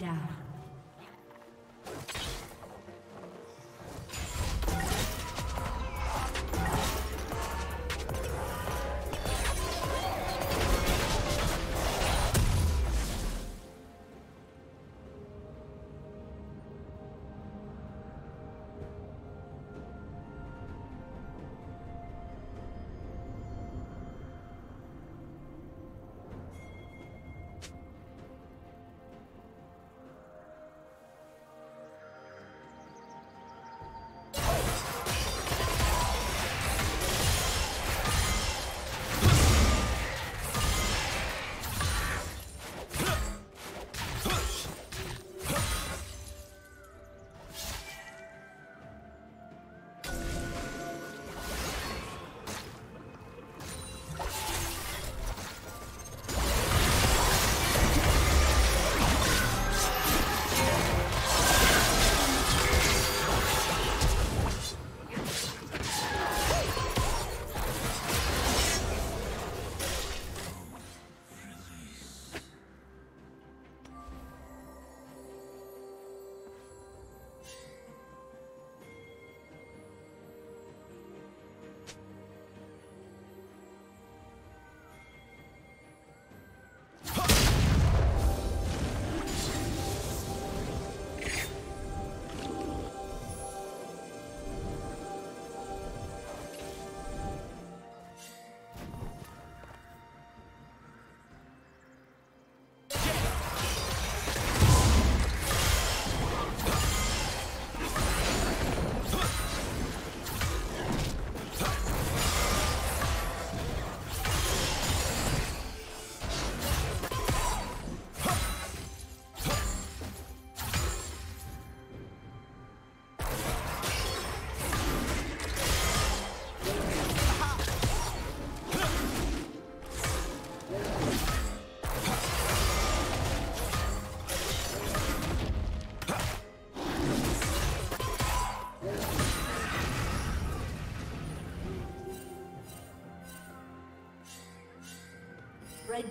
Red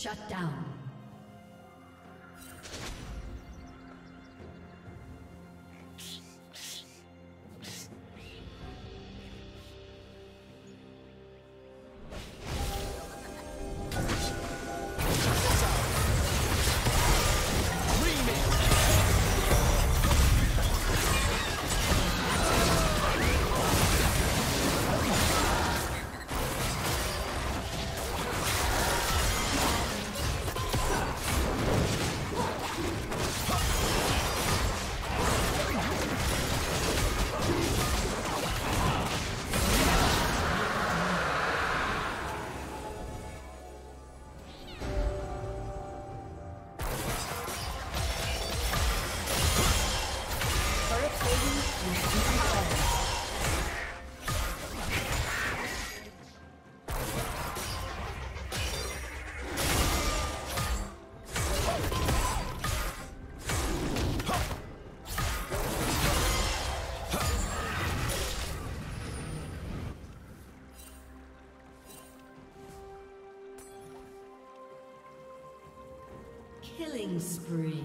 Shut down. Killing spree.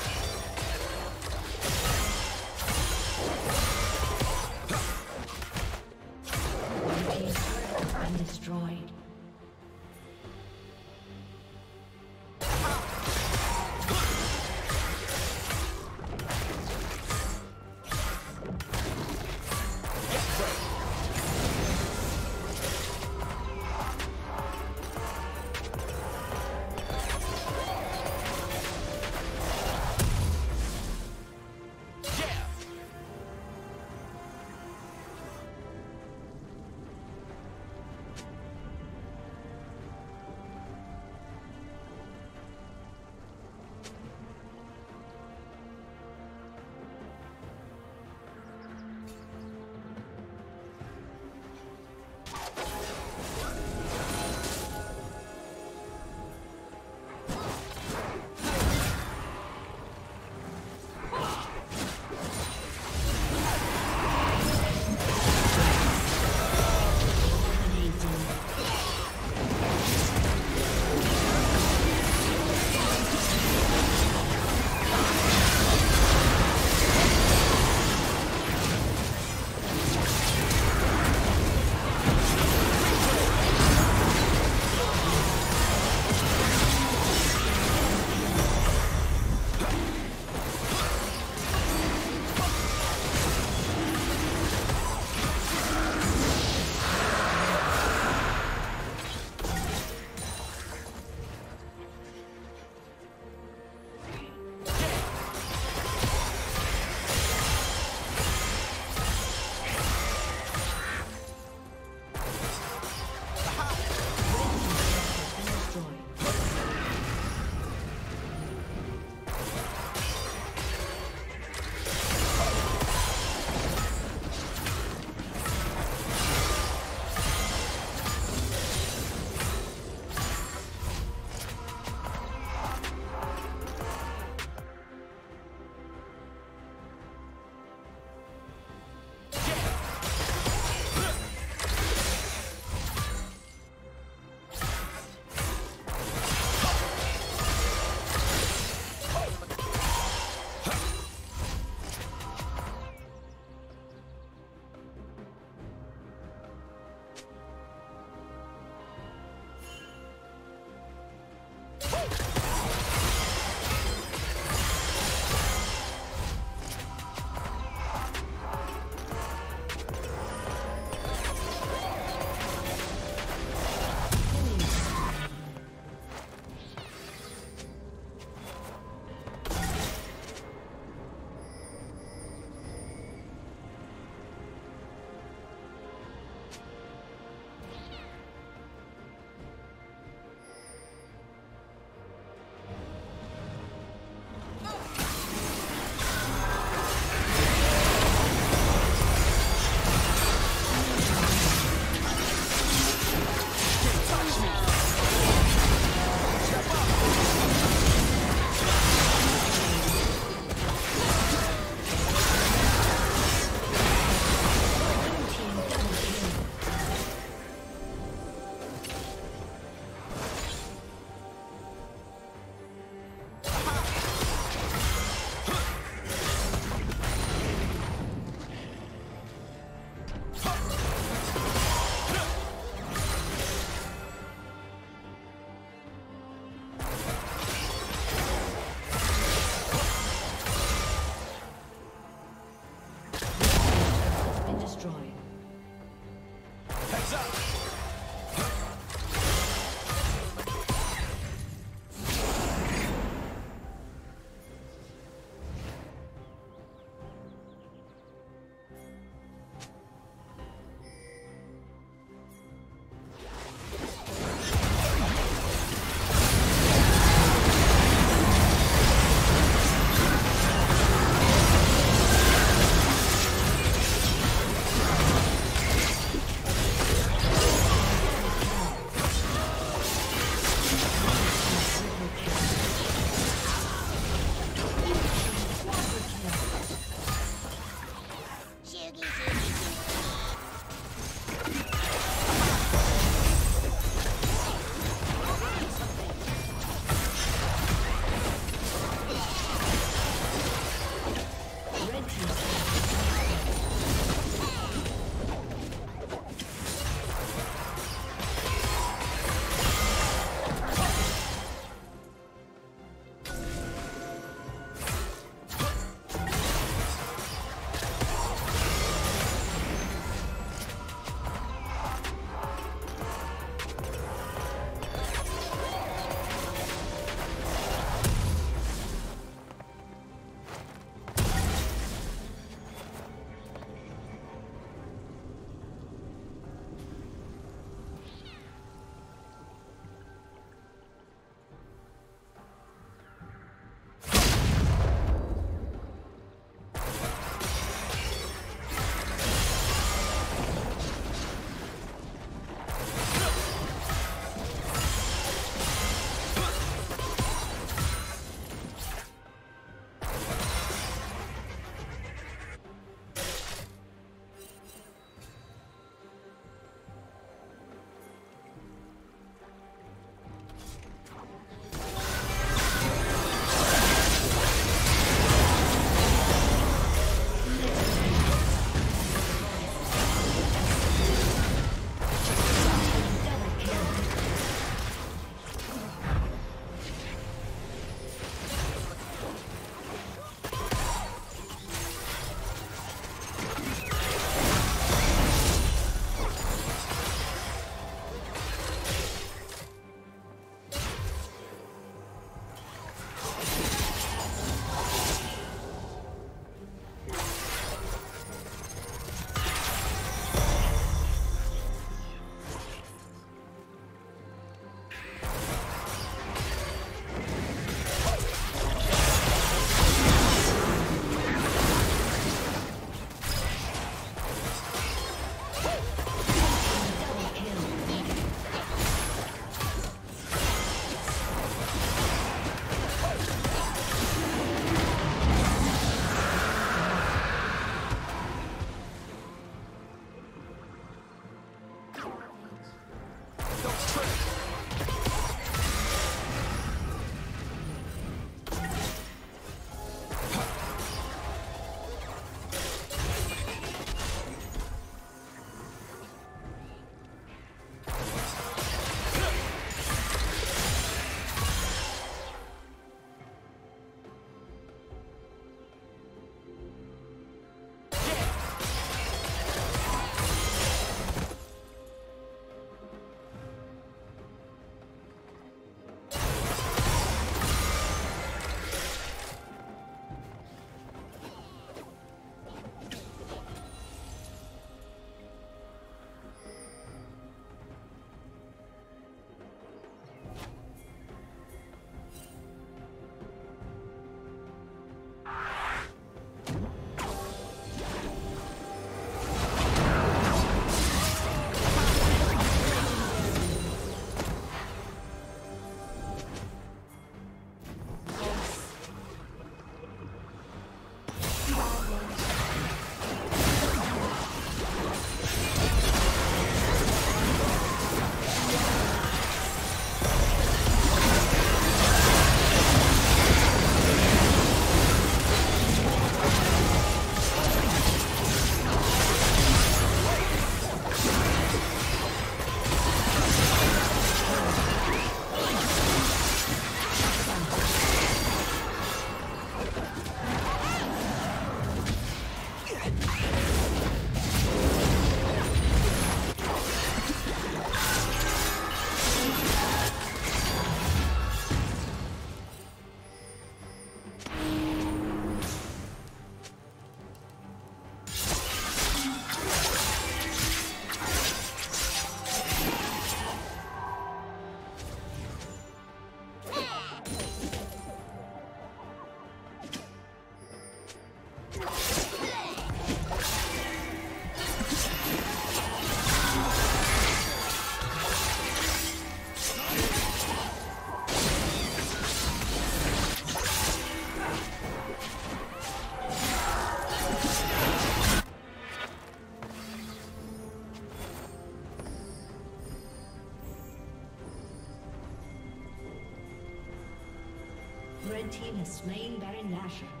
Has slain Baron Nashor.